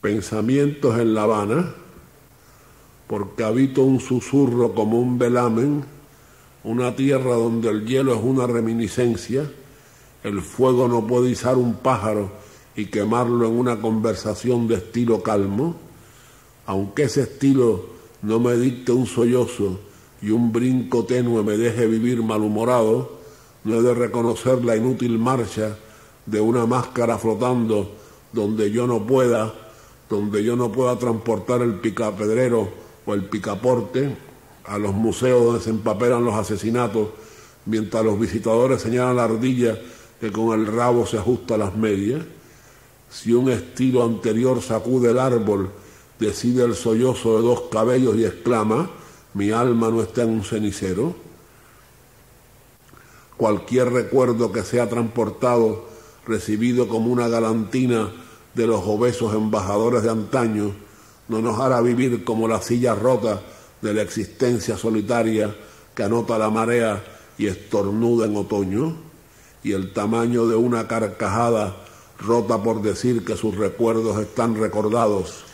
Pensamientos en La Habana, porque habito un susurro como un velamen, una tierra donde el hielo es una reminiscencia, el fuego no puede izar un pájaro y quemarlo en una conversación de estilo calmo, aunque ese estilo no me dicte un sollozo y un brinco tenue me deje vivir malhumorado, no he de reconocer la inútil marcha de una máscara flotando donde yo no pueda, donde yo no pueda transportar el picapedrero o el picaporte a los museos donde se empapelan los asesinatos, mientras los visitadores señalan la ardilla que con el rabo se ajusta a las medias. Si un estilo anterior sacude el árbol, decide el sollozo de dos cabellos y exclama, mi alma no está en un cenicero. Cualquier recuerdo que sea transportado, recibido como una galantina de los obesos embajadores de antaño, no nos hará vivir como la silla rota de la existencia solitaria que anota la marea y estornuda en otoño, y el tamaño de una carcajada rota por decir que sus recuerdos están recordados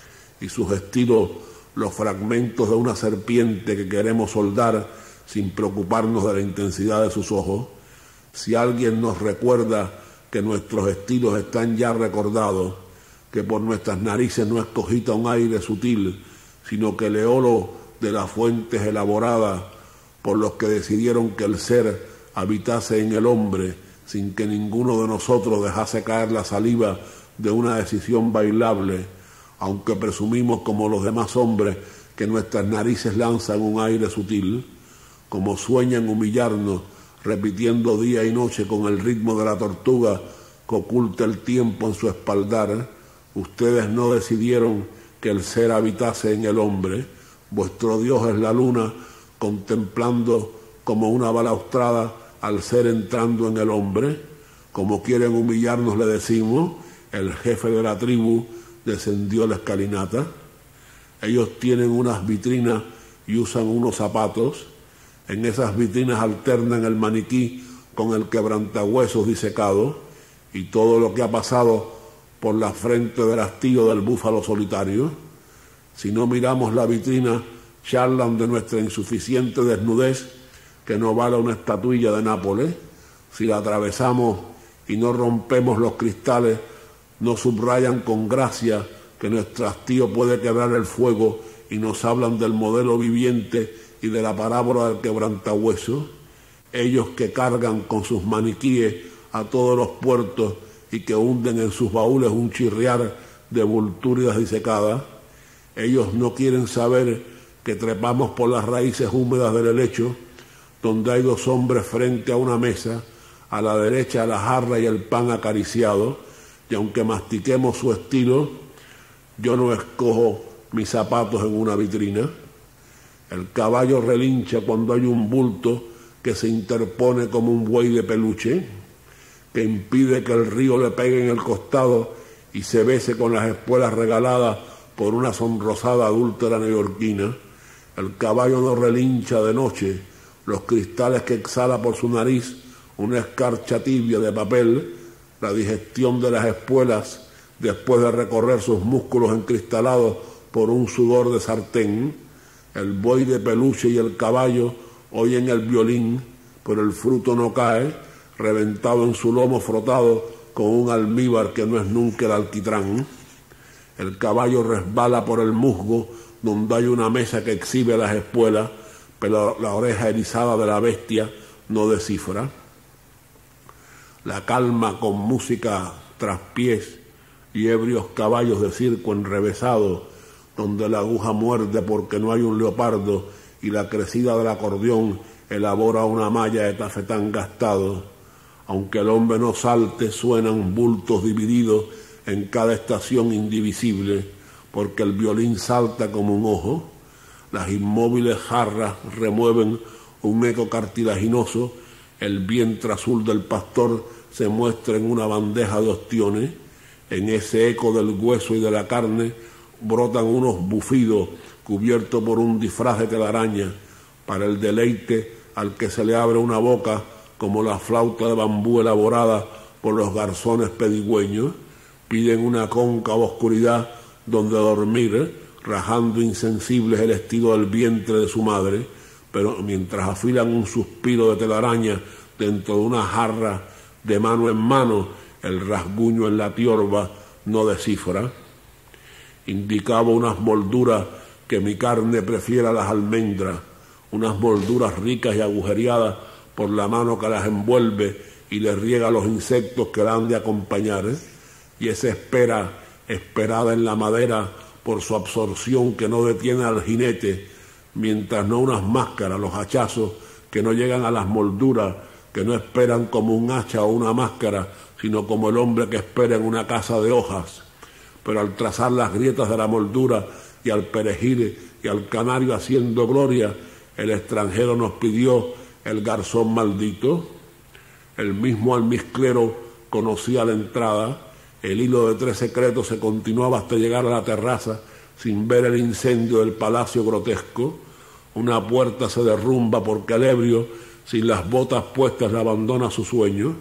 y sus estilos los fragmentos de una serpiente que queremos soldar sin preocuparnos de la intensidad de sus ojos, si alguien nos recuerda que nuestros estilos están ya recordados, que por nuestras narices no escogita un aire sutil, sino que el eolo de las fuentes elaboradas por los que decidieron que el ser habitase en el hombre sin que ninguno de nosotros dejase caer la saliva de una decisión bailable, aunque presumimos como los demás hombres que nuestras narices lanzan un aire sutil, como sueñan humillarnos, repitiendo día y noche con el ritmo de la tortuga que oculta el tiempo en su espaldar, ustedes no decidieron que el ser habitase en el hombre, vuestro Dios es la luna, contemplando como una balaustrada al ser entrando en el hombre, como quieren humillarnos le decimos, el jefe de la tribu descendió la escalinata. Ellos tienen unas vitrinas y usan unos zapatos. En esas vitrinas alternan el maniquí con el quebrantahuesos disecado y todo lo que ha pasado por la frente del hastío del búfalo solitario. Si no miramos la vitrina, charlan de nuestra insuficiente desnudez que no vale una estatuilla de Nápoles. Si la atravesamos y no rompemos los cristales, nos subrayan con gracia que nuestro hastío puede quebrar el fuego y nos hablan del modelo viviente y de la parábola del quebrantahueso, ellos que cargan con sus maniquíes a todos los puertos y que hunden en sus baúles un chirriar de vulturidas disecadas, ellos no quieren saber que trepamos por las raíces húmedas del helecho, donde hay dos hombres frente a una mesa, a la derecha la jarra y el pan acariciado, y aunque mastiquemos su estilo, yo no escojo mis zapatos en una vitrina. El caballo relincha cuando hay un bulto que se interpone como un buey de peluche, que impide que el río le pegue en el costado y se bese con las espuelas regaladas por una sonrosada adúltera neoyorquina. El caballo no relincha de noche, los cristales que exhala por su nariz una escarcha tibia de papel la digestión de las espuelas después de recorrer sus músculos encristalados por un sudor de sartén, el buey de peluche y el caballo oyen el violín, pero el fruto no cae, reventado en su lomo frotado con un almíbar que no es nunca el alquitrán. El caballo resbala por el musgo donde hay una mesa que exhibe las espuelas, pero la oreja erizada de la bestia no descifra la calma con música tras pies y ebrios caballos de circo enrevesados, donde la aguja muerde porque no hay un leopardo y la crecida del acordeón elabora una malla de tafetán gastado. Aunque el hombre no salte, suenan bultos divididos en cada estación indivisible, porque el violín salta como un ojo, las inmóviles jarras remueven un eco cartilaginoso, el vientre azul del pastor se muestra en una bandeja de ostiones, en ese eco del hueso y de la carne brotan unos bufidos cubiertos por un disfraz de telaraña, para el deleite al que se le abre una boca como la flauta de bambú elaborada por los garzones pedigüeños, piden una cóncava oscuridad donde dormir, rajando insensibles el estilo del vientre de su madre, pero mientras afilan un suspiro de telaraña dentro de una jarra de mano en mano, el rasguño en la tiorba no descifra. Indicaba unas molduras que mi carne prefiera las almendras, unas molduras ricas y agujereadas por la mano que las envuelve y le riega los insectos que la han de acompañar, ¿eh? y esa espera esperada en la madera por su absorción que no detiene al jinete, mientras no unas máscaras, los hachazos que no llegan a las molduras, que no esperan como un hacha o una máscara, sino como el hombre que espera en una casa de hojas. Pero al trazar las grietas de la moldura y al perejil y al canario haciendo gloria, el extranjero nos pidió el garzón maldito. El mismo almizclero conocía la entrada, el hilo de tres secretos se continuaba hasta llegar a la terraza sin ver el incendio del palacio grotesco. Una puerta se derrumba porque el ebrio, sin las botas puestas, le abandona su sueño.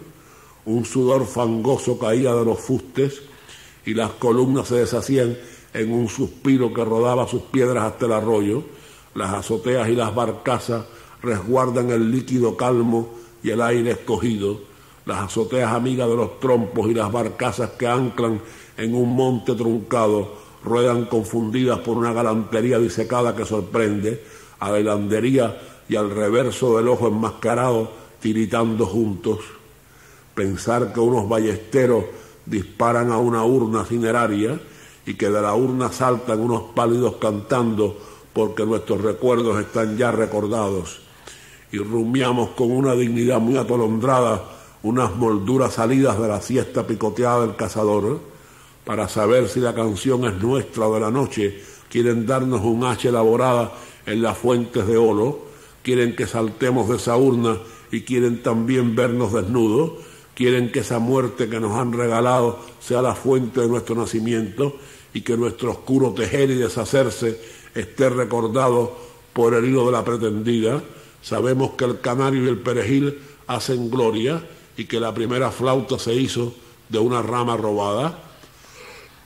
Un sudor fangoso caía de los fustes y las columnas se deshacían en un suspiro que rodaba sus piedras hasta el arroyo. Las azoteas y las barcazas resguardan el líquido calmo y el aire escogido. Las azoteas amigas de los trompos y las barcazas que anclan en un monte truncado ruedan confundidas por una galantería disecada que sorprende, a la hilandería y al reverso del ojo enmascarado tiritando juntos. Pensar que unos ballesteros disparan a una urna cineraria y que de la urna saltan unos pálidos cantando porque nuestros recuerdos están ya recordados. Y rumiamos con una dignidad muy atolondrada unas molduras salidas de la siesta picoteada del cazador para saber si la canción es nuestra o de la noche. Quieren darnos un hacha elaborada en las fuentes de oro, quieren que saltemos de esa urna y quieren también vernos desnudos, quieren que esa muerte que nos han regalado sea la fuente de nuestro nacimiento y que nuestro oscuro tejer y deshacerse esté recordado por el hilo de la pretendida. Sabemos que el canario y el perejil hacen gloria y que la primera flauta se hizo de una rama robada.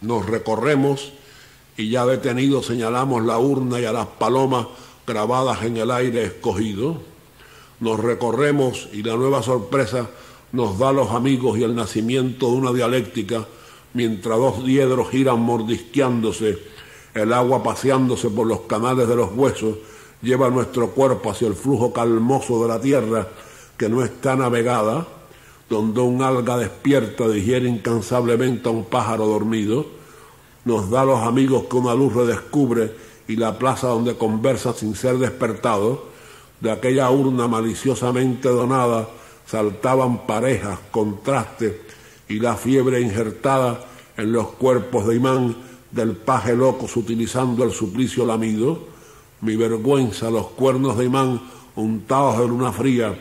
Nos recorremos y ya detenidos señalamos la urna y a las palomas grabadas en el aire escogido. Nos recorremos y la nueva sorpresa nos da los amigos y el nacimiento de una dialéctica mientras dos diedros giran mordisqueándose, el agua paseándose por los canales de los huesos, lleva nuestro cuerpo hacia el flujo calmoso de la tierra que no está navegada, donde un alga despierta digiere incansablemente a un pájaro dormido, nos da los amigos que una luz redescubre y la plaza donde conversa sin ser despertado, de aquella urna maliciosamente donada saltaban parejas, contrastes, y la fiebre injertada en los cuerpos de imán del paje locos utilizando el suplicio lamido, mi vergüenza, los cuernos de imán untados de luna fría,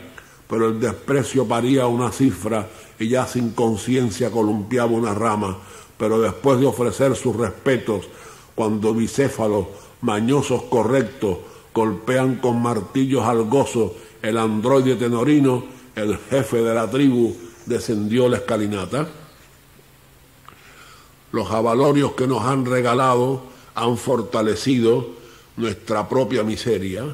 pero el desprecio paría una cifra y ya sin conciencia columpiaba una rama, pero después de ofrecer sus respetos, cuando bicéfalos, mañosos correctos, golpean con martillos al gozo el androide tenorino, el jefe de la tribu, descendió la escalinata. Los avalorios que nos han regalado han fortalecido nuestra propia miseria,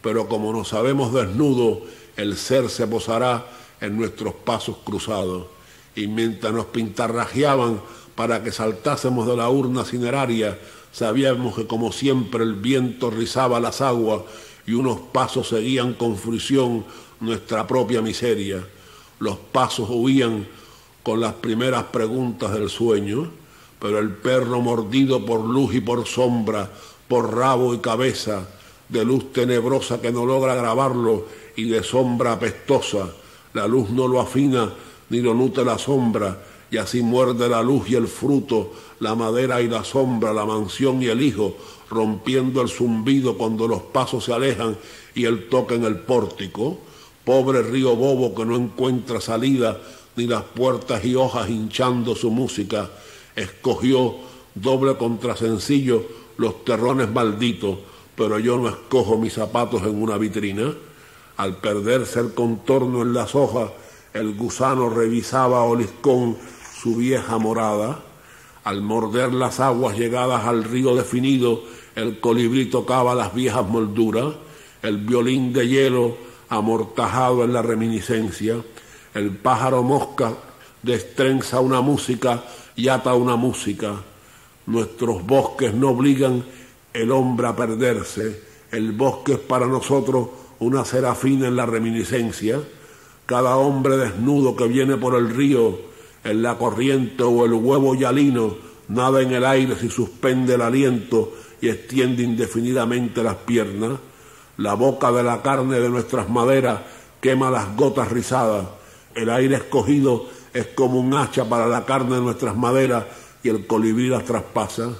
pero como nos sabemos desnudos, el ser se posará en nuestros pasos cruzados. Y mientras nos pintarrajeaban para que saltásemos de la urna cineraria, sabíamos que como siempre el viento rizaba las aguas y unos pasos seguían con fruición nuestra propia miseria los pasos huían con las primeras preguntas del sueño, pero el perro mordido por luz y por sombra, por rabo y cabeza, de luz tenebrosa que no logra grabarlo y de sombra apestosa, la luz no lo afina ni lo nutre la sombra, y así muerde la luz y el fruto, la madera y la sombra, la mansión y el hijo, rompiendo el zumbido cuando los pasos se alejan y el toque en el pórtico, Pobre río bobo que no encuentra salida, ni las puertas y hojas hinchando su música, escogió doble contra sencillo los terrones malditos, pero yo no escojo mis zapatos en una vitrina. Al perderse el contorno en las hojas, el gusano revisaba a oliscón su vieja morada. Al morder las aguas llegadas al río definido, el colibrí tocaba las viejas molduras, el violín de hielo amortajado en la reminiscencia, el pájaro mosca destrenza una música y ata una música. Nuestros bosques no obligan el hombre a perderse, el bosque es para nosotros una serafina en la reminiscencia. Cada hombre desnudo que viene por el río, en la corriente o el huevo yalino, nada en el aire si suspende el aliento y extiende indefinidamente las piernas. La boca de la carne de nuestras maderas quema las gotas rizadas. El aire escogido es como un hacha para la carne de nuestras maderas y el colibrí las traspasa.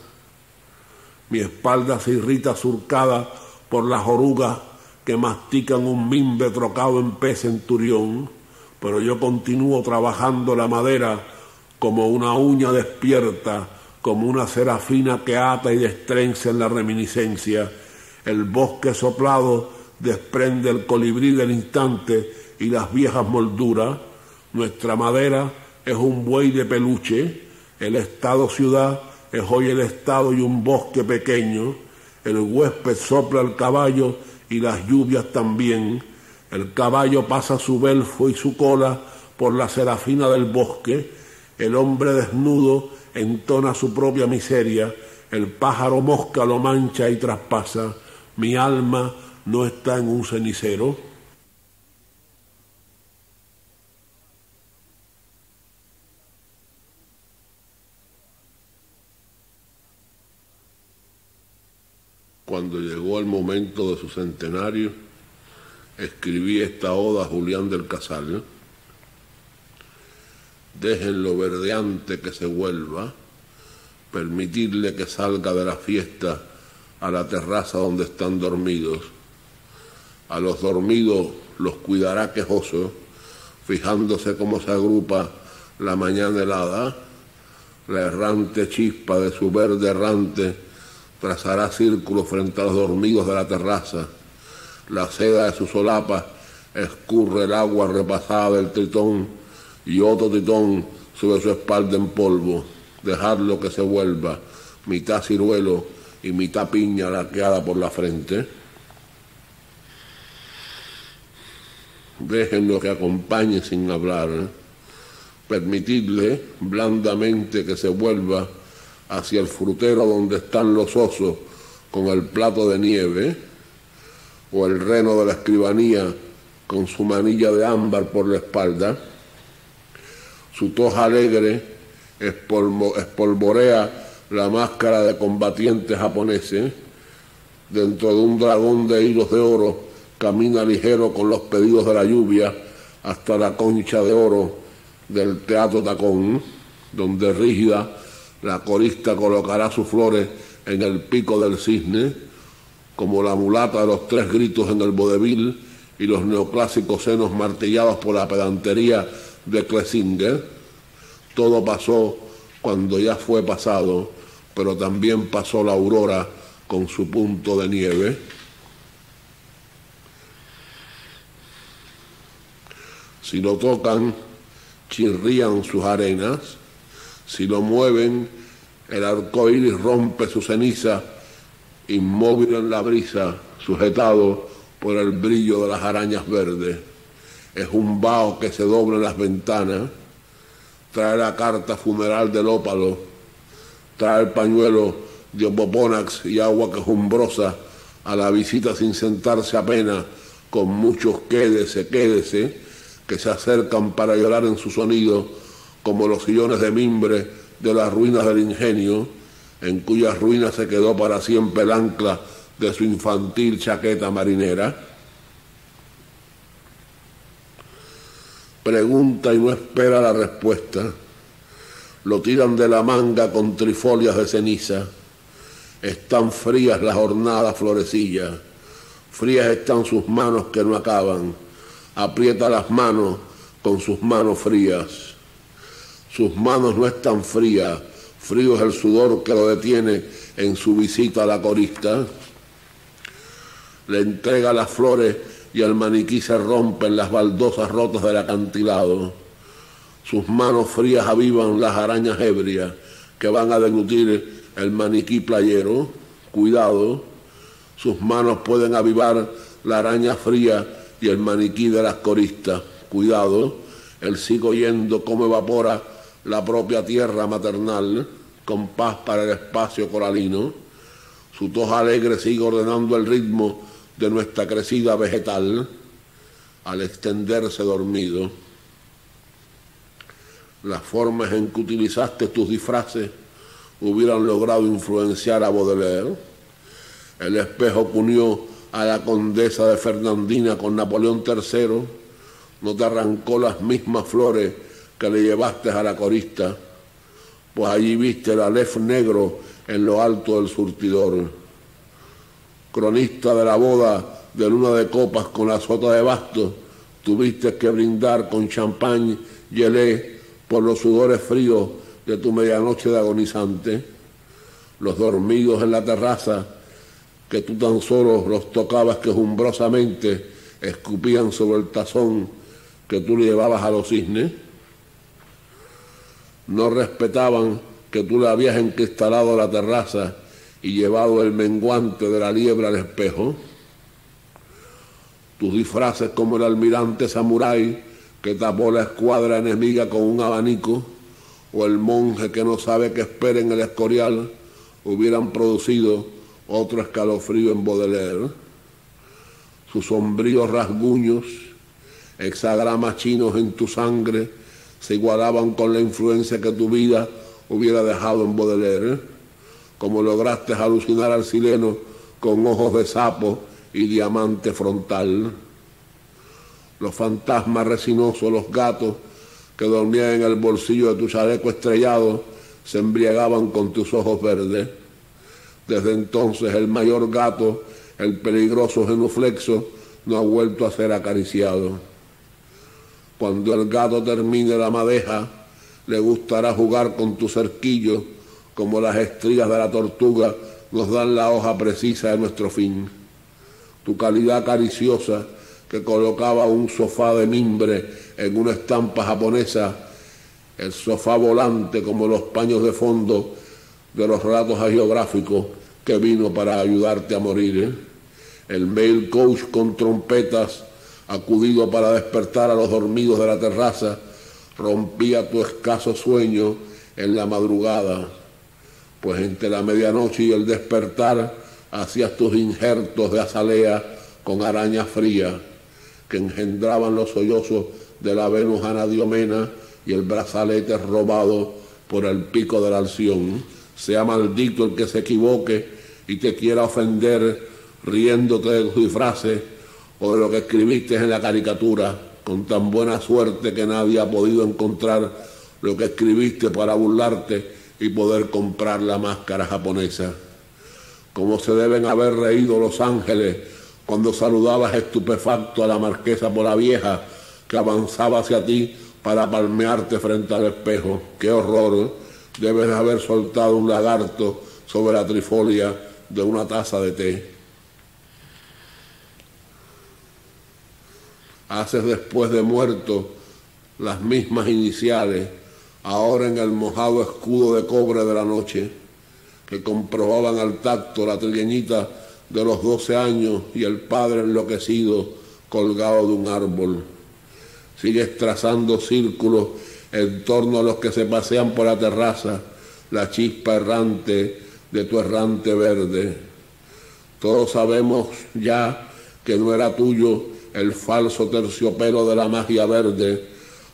Mi espalda se irrita surcada por las orugas que mastican un mimbe trocado en pez centurión, pero yo continúo trabajando la madera como una uña despierta, como una serafina que ata y destrenza en la reminiscencia. El bosque soplado desprende el colibrí del instante y las viejas molduras. Nuestra madera es un buey de peluche, el estado ciudad es hoy el estado y un bosque pequeño. El huésped sopla el caballo y las lluvias también. El caballo pasa su belfo y su cola por la serafina del bosque. El hombre desnudo entona su propia miseria. El pájaro mosca lo mancha y traspasa. Mi alma no está en un cenicero. Cuando llegó el momento de su centenario, escribí esta oda a Julián del Casal. Déjenlo verdeante que se vuelva, permitirle que salga de la fiesta a la terraza donde están dormidos. A los dormidos los cuidará quejoso, fijándose cómo se agrupa la mañana helada, la errante chispa de su verde errante trazará círculos frente a los dormidos de la terraza. La seda de su solapa escurre el agua repasada del tritón y otro tritón sobre su espalda en polvo. Dejarlo que se vuelva, mitad ciruelo y mitad piña laqueada por la frente. Déjenlo que acompañe sin hablar. Permitidle blandamente que se vuelva hacia el frutero donde están los osos con el plato de nieve, o el reno de la escribanía con su manilla de ámbar por la espalda, su tos alegre espolvorea la máscara de combatientes japoneses, dentro de un dragón de hilos de oro camina ligero con los pedidos de la lluvia hasta la concha de oro del Teatro Tacón, donde rígida la corista colocará sus flores en el pico del cisne, como la mulata de los tres gritos en el vodevil y los neoclásicos senos martillados por la pedantería de Klesinger. Todo pasó cuando ya fue pasado, pero también pasó la aurora con su punto de nieve. Si lo tocan, chirrían sus arenas si lo mueven, el arco iris rompe su ceniza, inmóvil en la brisa, sujetado por el brillo de las arañas verdes. Es un vaho que se dobla en las ventanas, trae la carta funeral del ópalo, trae el pañuelo de opoponax y agua quejumbrosa a la visita sin sentarse apenas, con muchos quédese, quédese, que se acercan para llorar en su sonido como los sillones de mimbre de las ruinas del ingenio, en cuyas ruinas se quedó para siempre el ancla de su infantil chaqueta marinera? Pregunta y no espera la respuesta. Lo tiran de la manga con trifolias de ceniza. Están frías las jornadas florecillas. Frías están sus manos que no acaban. Aprieta las manos con sus manos frías. Sus manos no están frías, frío es el sudor que lo detiene en su visita a la corista. Le entrega las flores y el maniquí se rompe en las baldosas rotas del acantilado. Sus manos frías avivan las arañas ebrias que van a deglutir el maniquí playero. Cuidado, sus manos pueden avivar la araña fría y el maniquí de las coristas. Cuidado, él sigue oyendo cómo evapora la propia tierra maternal con paz para el espacio coralino. Su tos alegre sigue ordenando el ritmo de nuestra crecida vegetal al extenderse dormido. Las formas en que utilizaste tus disfraces hubieran logrado influenciar a Baudelaire. El espejo unió a la condesa de Fernandina con Napoleón III. No te arrancó las mismas flores que le llevaste a la corista, pues allí viste el alef negro en lo alto del surtidor. Cronista de la boda de luna de copas con la sota de bastos, tuviste que brindar con champán gelé por los sudores fríos de tu medianoche de agonizante, los dormidos en la terraza, que tú tan solo los tocabas quejumbrosamente, escupían sobre el tazón que tú le llevabas a los cisnes, no respetaban que tú le habías encristalado la terraza y llevado el menguante de la liebre al espejo, tus disfraces como el almirante samurái que tapó la escuadra enemiga con un abanico, o el monje que no sabe qué espera en el escorial, hubieran producido otro escalofrío en Baudelaire. Sus sombríos rasguños, hexagramas chinos en tu sangre, se igualaban con la influencia que tu vida hubiera dejado en Baudelaire, como lograste alucinar al sileno con ojos de sapo y diamante frontal. Los fantasmas resinosos, los gatos que dormían en el bolsillo de tu chaleco estrellado, se embriagaban con tus ojos verdes. Desde entonces el mayor gato, el peligroso genuflexo, no ha vuelto a ser acariciado. Cuando el gato termine la madeja, le gustará jugar con tu cerquillo, como las estrías de la tortuga nos dan la hoja precisa de nuestro fin tu calidad cariciosa que colocaba un sofá de mimbre en una estampa japonesa, el sofá volante como los paños de fondo de los relatos geográficos que vino para ayudarte a morir, ¿eh? el mail coach con trompetas acudido para despertar a los dormidos de la terraza, rompía tu escaso sueño en la madrugada, pues entre la medianoche y el despertar hacías tus injertos de azalea con araña fría que engendraban los sollozos de la Venus Anadiomena y el brazalete robado por el pico de la alción. Sea maldito el que se equivoque y te quiera ofender riéndote de tu disfraces o de lo que escribiste en la caricatura, con tan buena suerte que nadie ha podido encontrar lo que escribiste para burlarte y poder comprar la máscara japonesa como se deben haber reído los ángeles cuando saludabas estupefacto a la marquesa por la vieja que avanzaba hacia ti para palmearte frente al espejo. ¡Qué horror! Debes haber soltado un lagarto sobre la trifolia de una taza de té. Haces después de muerto las mismas iniciales, ahora en el mojado escudo de cobre de la noche que comprobaban al tacto la trigueñita de los doce años y el padre enloquecido colgado de un árbol. Sigues trazando círculos en torno a los que se pasean por la terraza, la chispa errante de tu errante verde. Todos sabemos ya que no era tuyo el falso terciopelo de la magia verde,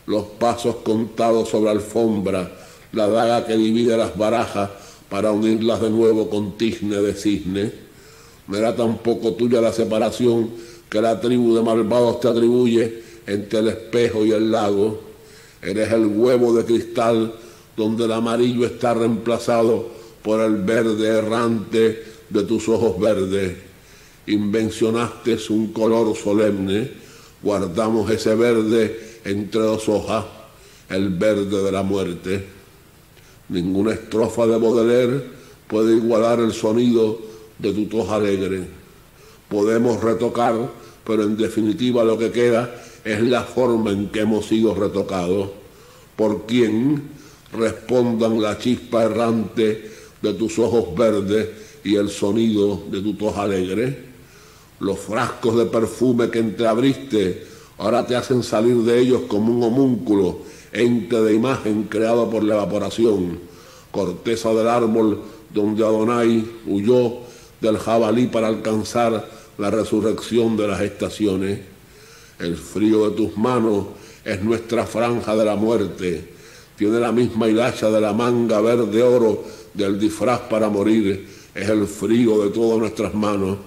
los pasos contados sobre alfombra, la daga que divide las barajas para unirlas de nuevo con tizne de cisne. No era tampoco tuya la separación que la tribu de malvados te atribuye entre el espejo y el lago. Eres el huevo de cristal donde el amarillo está reemplazado por el verde errante de tus ojos verdes. Invencionaste un color solemne, guardamos ese verde entre dos hojas, el verde de la muerte. Ninguna estrofa de Baudelaire puede igualar el sonido de tu tos alegre. Podemos retocar, pero en definitiva lo que queda es la forma en que hemos sido retocados. ¿Por quién? respondan la chispa errante de tus ojos verdes y el sonido de tu tos alegre. Los frascos de perfume que entreabriste ahora te hacen salir de ellos como un homúnculo, ente de imagen creado por la evaporación, corteza del árbol donde Adonai huyó del jabalí para alcanzar la resurrección de las estaciones. El frío de tus manos es nuestra franja de la muerte. Tiene la misma hilacha de la manga verde oro del disfraz para morir. Es el frío de todas nuestras manos.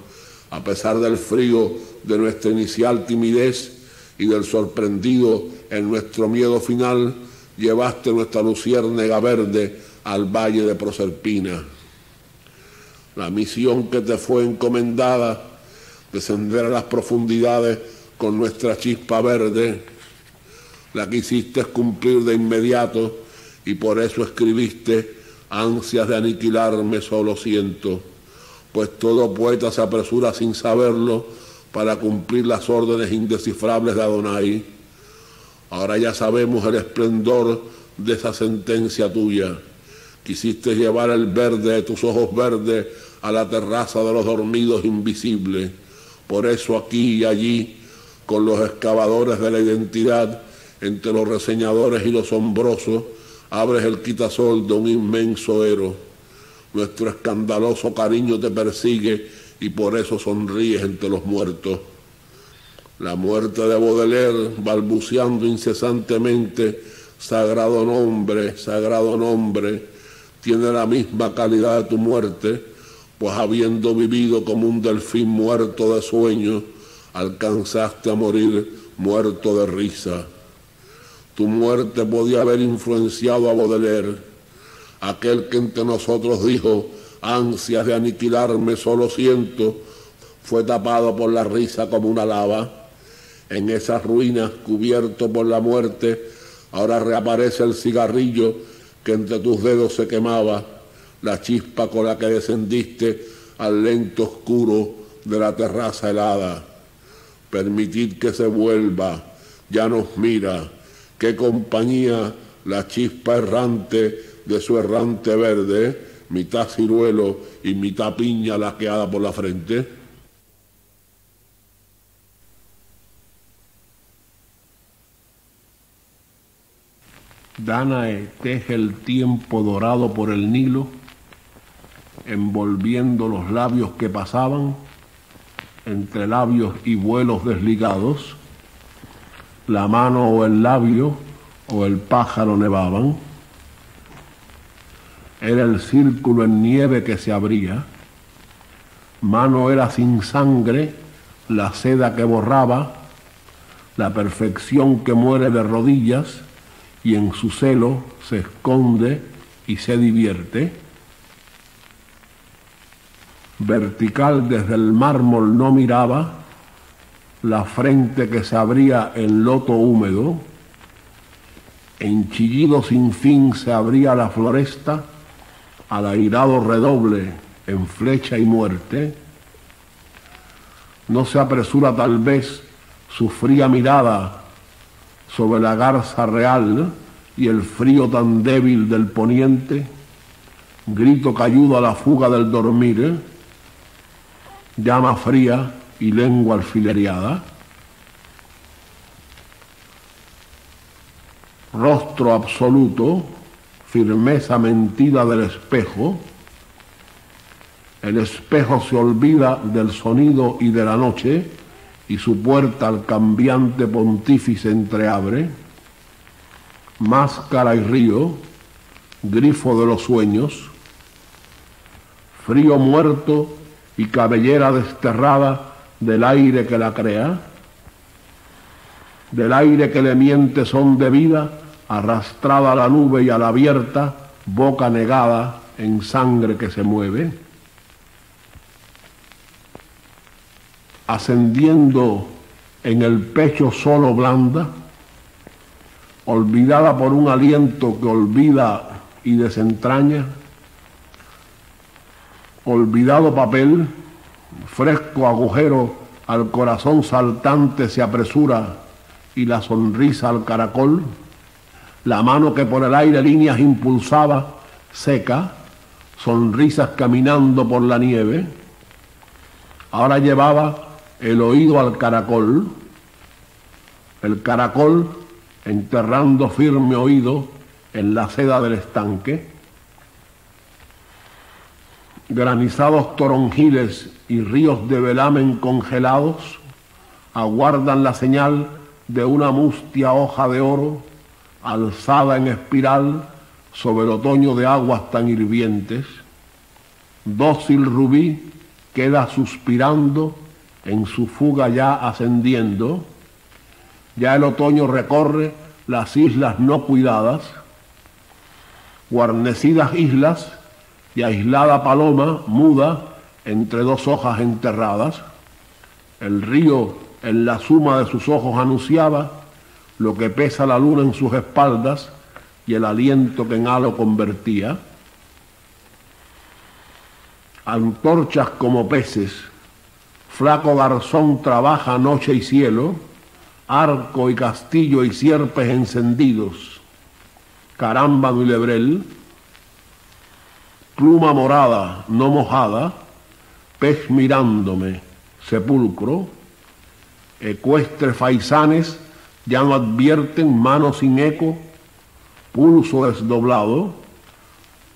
A pesar del frío de nuestra inicial timidez y del sorprendido en nuestro miedo final, llevaste nuestra luciérnega verde al valle de Proserpina. La misión que te fue encomendada, descender a las profundidades con nuestra chispa verde, la quisiste cumplir de inmediato y por eso escribiste ansias de aniquilarme solo siento, pues todo poeta se apresura sin saberlo para cumplir las órdenes indescifrables de Adonai. Ahora ya sabemos el esplendor de esa sentencia tuya. Quisiste llevar el verde de tus ojos verdes a la terraza de los dormidos invisibles. Por eso aquí y allí, con los excavadores de la identidad, entre los reseñadores y los sombrosos, abres el quitasol de un inmenso héroe. Nuestro escandaloso cariño te persigue y por eso sonríes entre los muertos. La muerte de Baudelaire, balbuceando incesantemente, sagrado nombre, sagrado nombre, tiene la misma calidad de tu muerte, pues habiendo vivido como un delfín muerto de sueño, alcanzaste a morir muerto de risa. Tu muerte podía haber influenciado a Baudelaire, aquel que entre nosotros dijo, ansias de aniquilarme solo siento, fue tapado por la risa como una lava. En esas ruinas, cubierto por la muerte, ahora reaparece el cigarrillo que entre tus dedos se quemaba, la chispa con la que descendiste al lento oscuro de la terraza helada. Permitid que se vuelva, ya nos mira, qué compañía la chispa errante de su errante verde, mitad ciruelo y mitad piña laqueada por la frente. Danae teje el tiempo dorado por el Nilo, envolviendo los labios que pasaban entre labios y vuelos desligados la mano o el labio o el pájaro nevaban. Era el círculo en nieve que se abría. Mano era sin sangre, la seda que borraba, la perfección que muere de rodillas y en su celo se esconde y se divierte. Vertical desde el mármol no miraba, la frente que se abría en loto húmedo, en chillido sin fin se abría la floresta, al airado redoble en flecha y muerte, no se apresura tal vez su fría mirada sobre la garza real y el frío tan débil del poniente, grito que ayuda a la fuga del dormir, llama fría y lengua alfilereada, rostro absoluto, firmeza mentida del espejo, el espejo se olvida del sonido y de la noche y su puerta al cambiante pontífice entreabre, máscara y río, grifo de los sueños, frío muerto y cabellera desterrada del aire que la crea, del aire que le miente son de vida, arrastrada a la nube y a la abierta, boca negada en sangre que se mueve, ascendiendo en el pecho solo blanda, olvidada por un aliento que olvida y desentraña, olvidado papel, fresco agujero al corazón saltante se apresura y la sonrisa al caracol, la mano que por el aire líneas impulsaba, seca, sonrisas caminando por la nieve. Ahora llevaba el oído al caracol, el caracol enterrando firme oído en la seda del estanque. Granizados toronjiles y ríos de velamen congelados aguardan la señal de una mustia hoja de oro alzada en espiral sobre el otoño de aguas tan hirvientes. Dócil rubí queda suspirando en su fuga ya ascendiendo. Ya el otoño recorre las islas no cuidadas, guarnecidas islas y aislada paloma muda entre dos hojas enterradas. El río en la suma de sus ojos anunciaba lo que pesa la luna en sus espaldas y el aliento que en halo convertía. Antorchas como peces, flaco garzón trabaja noche y cielo, arco y castillo y sierpes encendidos, carámbano y lebrel, pluma morada no mojada, pez mirándome, sepulcro, ecuestres faisanes ya no advierten mano sin eco, pulso desdoblado,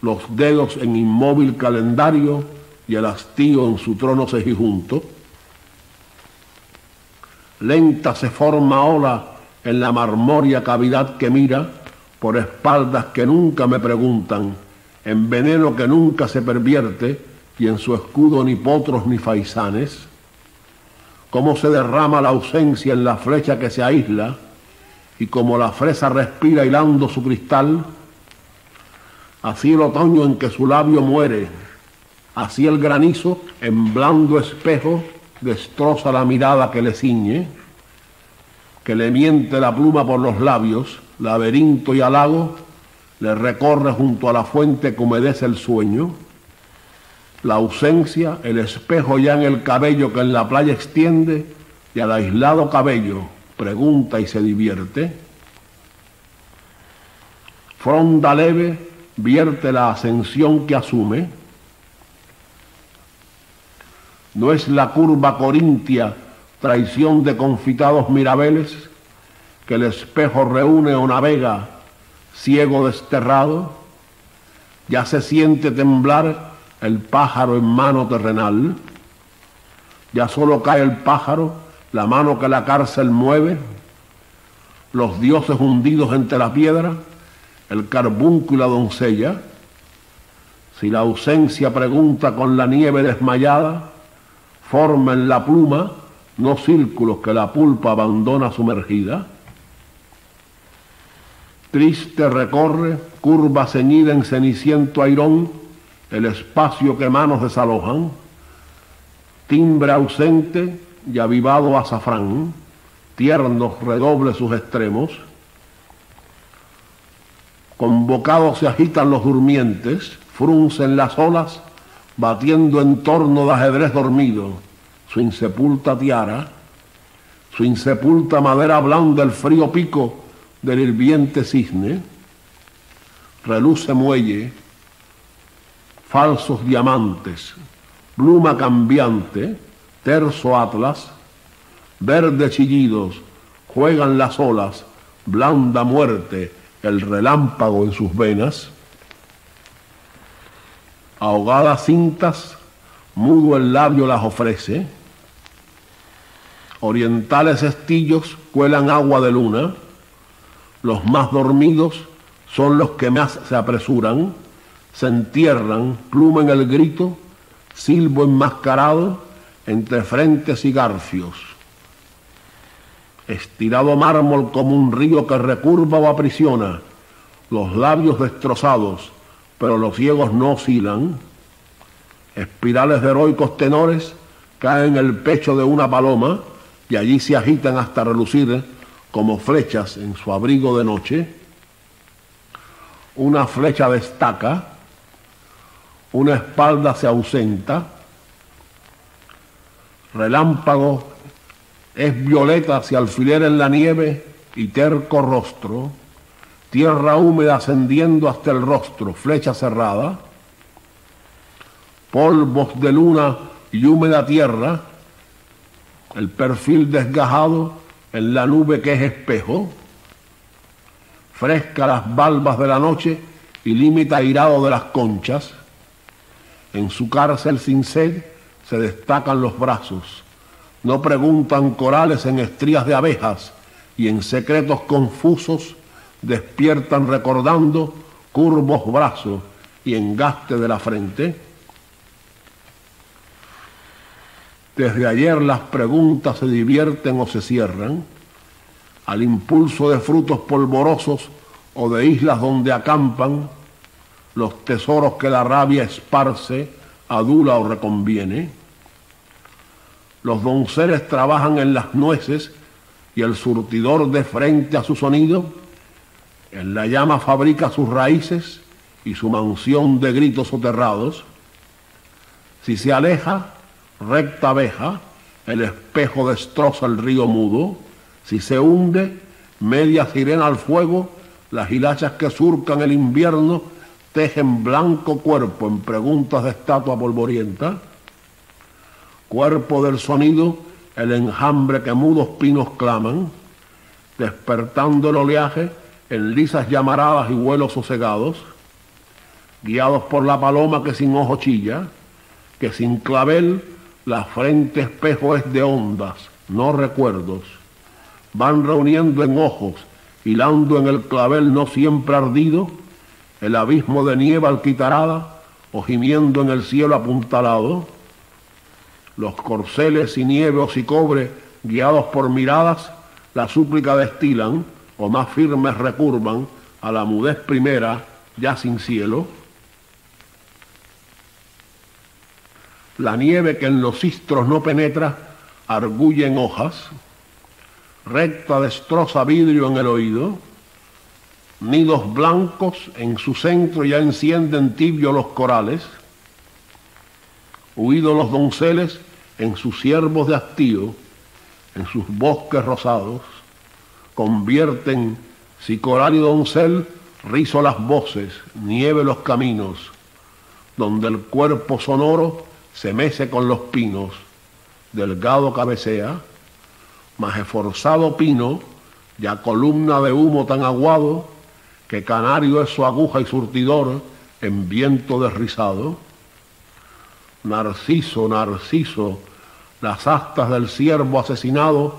los dedos en inmóvil calendario y el hastío en su trono sejijunto. Lenta se forma ola en la marmoria cavidad que mira por espaldas que nunca me preguntan, en veneno que nunca se pervierte y en su escudo ni potros ni faisanes cómo se derrama la ausencia en la flecha que se aísla y como la fresa respira hilando su cristal, así el otoño en que su labio muere, así el granizo en blando espejo destroza la mirada que le ciñe, que le miente la pluma por los labios, laberinto y halago, le recorre junto a la fuente que humedece el sueño la ausencia, el espejo ya en el cabello que en la playa extiende y al aislado cabello pregunta y se divierte. Fronda leve vierte la ascensión que asume. No es la curva corintia traición de confitados mirabeles que el espejo reúne o navega ciego desterrado. Ya se siente temblar el pájaro en mano terrenal, ya solo cae el pájaro, la mano que la cárcel mueve, los dioses hundidos entre la piedra, el carbunco y la doncella. Si la ausencia pregunta con la nieve desmayada, forma en la pluma no círculos que la pulpa abandona sumergida. Triste recorre, curva ceñida en ceniciento airón, el espacio que manos desalojan, timbre ausente y avivado azafrán, tiernos redoble sus extremos, convocados se agitan los durmientes, fruncen las olas, batiendo en torno de ajedrez dormido, su insepulta tiara, su insepulta madera blanda el frío pico del hirviente cisne, reluce muelle, falsos diamantes, pluma cambiante, terzo atlas, verde chillidos, juegan las olas, blanda muerte, el relámpago en sus venas, ahogadas cintas, mudo el labio las ofrece, orientales estillos cuelan agua de luna, los más dormidos son los que más se apresuran, se entierran, pluma en el grito, silbo enmascarado entre frentes y garfios. Estirado mármol como un río que recurva o aprisiona, los labios destrozados, pero los ciegos no oscilan. Espirales de heroicos tenores caen en el pecho de una paloma y allí se agitan hasta relucir como flechas en su abrigo de noche. Una flecha destaca, una espalda se ausenta, relámpago es violeta hacia alfiler en la nieve y terco rostro, tierra húmeda ascendiendo hasta el rostro, flecha cerrada, polvos de luna y húmeda tierra, el perfil desgajado en la nube que es espejo, fresca las balbas de la noche y límite airado de las conchas, en su cárcel sin sed se destacan los brazos, no preguntan corales en estrías de abejas y en secretos confusos despiertan recordando curvos brazos y engaste de la frente. Desde ayer las preguntas se divierten o se cierran al impulso de frutos polvorosos o de islas donde acampan los tesoros que la rabia esparce, adula o reconviene. Los donceles trabajan en las nueces y el surtidor de frente a su sonido, en la llama fabrica sus raíces y su mansión de gritos soterrados. Si se aleja, recta abeja, el espejo destroza el río mudo. Si se hunde, media sirena al fuego, las hilachas que surcan el invierno tejen blanco cuerpo en preguntas de estatua polvorienta. Cuerpo del sonido, el enjambre que mudos pinos claman, despertando el oleaje en lisas llamaradas y vuelos sosegados, guiados por la paloma que sin ojo chilla, que sin clavel la frente espejo es de ondas, no recuerdos. Van reuniendo en ojos, hilando en el clavel no siempre ardido, el abismo de nieve alquitarada o gimiendo en el cielo apuntalado. Los corceles y nieves y cobre, guiados por miradas, la súplica destilan o más firmes recurvan a la mudez primera, ya sin cielo. La nieve que en los cistros no penetra, arguye en hojas, recta destroza vidrio en el oído, nidos blancos en su centro ya encienden tibio los corales, huidos los donceles en sus ciervos de hastío, en sus bosques rosados, convierten, si coral y doncel, rizo las voces, nieve los caminos, donde el cuerpo sonoro se mece con los pinos, delgado cabecea, más esforzado pino, ya columna de humo tan aguado, que canario es su aguja y surtidor en viento desrizado. Narciso, narciso, las astas del ciervo asesinado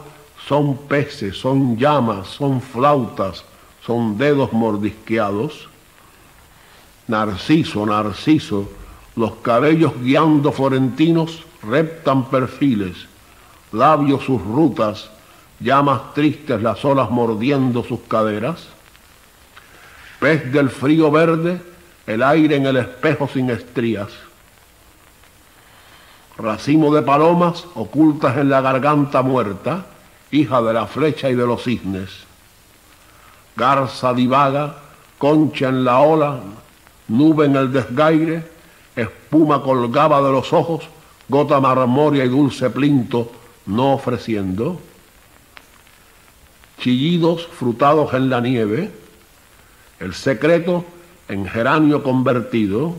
son peces, son llamas, son flautas, son dedos mordisqueados. Narciso, narciso, los cabellos guiando florentinos reptan perfiles, labios sus rutas, llamas tristes las olas mordiendo sus caderas. Pez del frío verde, el aire en el espejo sin estrías. Racimo de palomas ocultas en la garganta muerta, hija de la flecha y de los cisnes. Garza divaga, concha en la ola, nube en el desgaire, espuma colgaba de los ojos, gota marmoria y dulce plinto no ofreciendo, chillidos frutados en la nieve, el secreto en geranio convertido,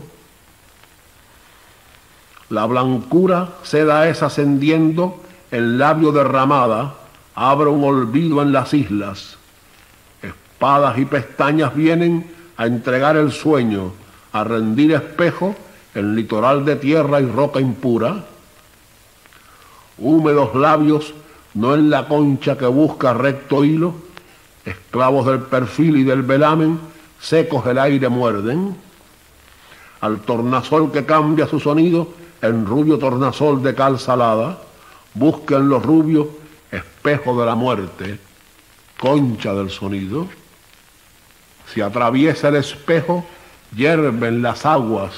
la blancura seda es ascendiendo, el labio derramada, abre un olvido en las islas, espadas y pestañas vienen a entregar el sueño, a rendir espejo el litoral de tierra y roca impura, húmedos labios, no en la concha que busca recto hilo, esclavos del perfil y del velamen, secos el aire muerden, al tornasol que cambia su sonido en rubio tornasol de cal salada, busquen los rubios espejo de la muerte, concha del sonido. Si atraviesa el espejo, hierven las aguas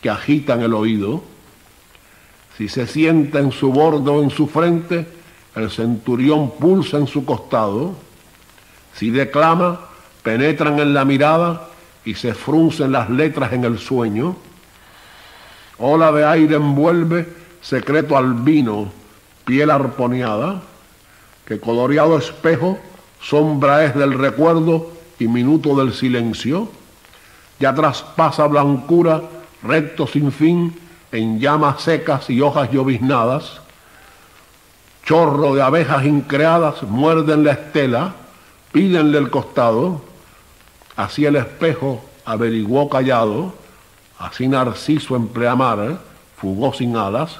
que agitan el oído, si se sienta en su borde o en su frente, el centurión pulsa en su costado, si declama, penetran en la mirada y se fruncen las letras en el sueño, ola de aire envuelve secreto albino, piel arponeada, que coloreado espejo, sombra es del recuerdo y minuto del silencio, ya traspasa blancura recto sin fin en llamas secas y hojas lloviznadas, chorro de abejas increadas muerden la estela, pídenle el costado, así el espejo averiguó callado, así Narciso en pleamar, fugó sin alas,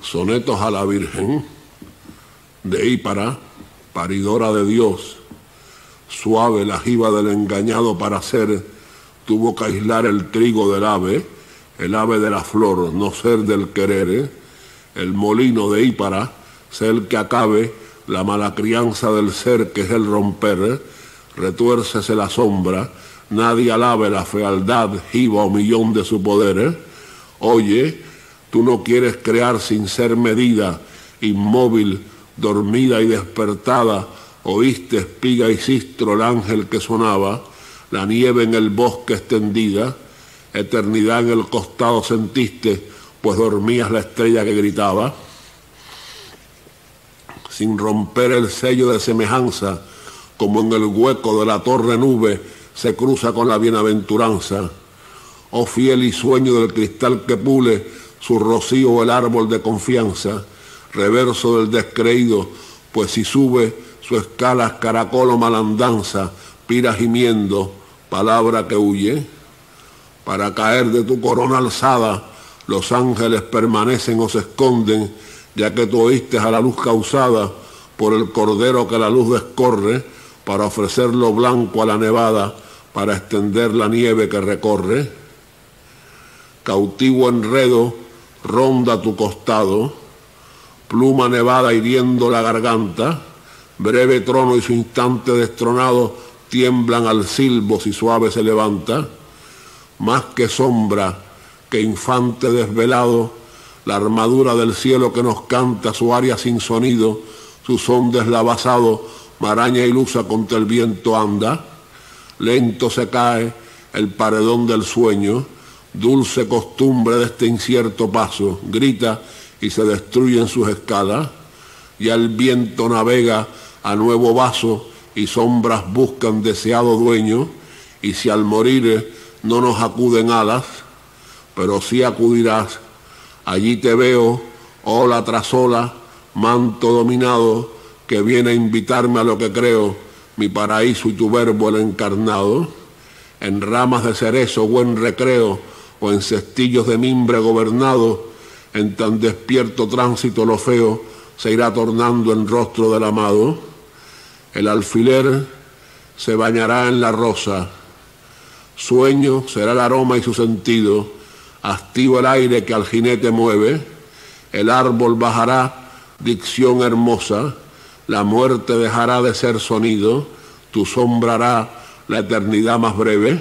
Sonetos a la Virgen de Ípara, paridora de Dios, suave la jiba del engañado para ser, tuvo que aislar el trigo del ave, el ave de la flor, no ser del querer, el molino de Ípara, ser el que acabe la mala crianza del ser que es el romper, retuércese la sombra, nadie alabe la fealdad, jiba o millón de su poder, oye, Tú no quieres crear sin ser medida, inmóvil, dormida y despertada. Oíste espiga y sistro el ángel que sonaba, la nieve en el bosque extendida, eternidad en el costado sentiste, pues dormías la estrella que gritaba. Sin romper el sello de semejanza, como en el hueco de la torre nube se cruza con la bienaventuranza. Oh fiel y sueño del cristal que pule, su rocío el árbol de confianza, reverso del descreído, pues si sube su escala caracol o malandanza, pira gimiendo, palabra que huye, para caer de tu corona alzada, los ángeles permanecen o se esconden, ya que tú oíste a la luz causada por el cordero que la luz descorre, para ofrecer lo blanco a la nevada, para extender la nieve que recorre. Cautivo enredo, ronda tu costado, pluma nevada hiriendo la garganta, breve trono y su instante destronado tiemblan al silbo si suave se levanta, más que sombra que infante desvelado, la armadura del cielo que nos canta su aria sin sonido, su son deslavazado, maraña ilusa contra el viento anda, lento se cae el paredón del sueño, dulce costumbre de este incierto paso, grita y se destruyen sus escalas, y el viento navega a nuevo vaso y sombras buscan deseado dueño, y si al morir no nos acuden alas, pero sí acudirás, allí te veo, ola tras ola, manto dominado, que viene a invitarme a lo que creo, mi paraíso y tu verbo el encarnado, en ramas de cerezo, buen recreo, o en cestillos de mimbre gobernado, en tan despierto tránsito lo feo se irá tornando en rostro del amado. El alfiler se bañará en la rosa, sueño será el aroma y su sentido, activo el aire que al jinete mueve, el árbol bajará, dicción hermosa, la muerte dejará de ser sonido, tu sombra hará la eternidad más breve.